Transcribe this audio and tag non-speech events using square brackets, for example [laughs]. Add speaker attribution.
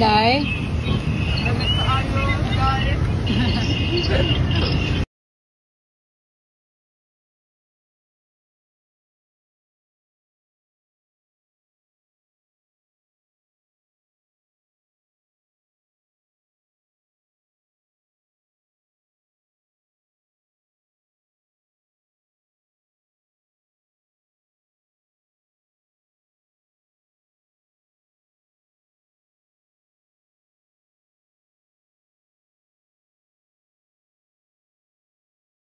Speaker 1: Die. [laughs]